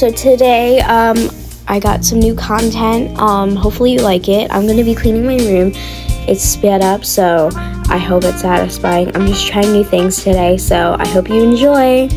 so today um, I got some new content. Um, hopefully you like it. I'm gonna be cleaning my room. It's sped up, so I hope it's satisfying. I'm just trying new things today, so I hope you enjoy.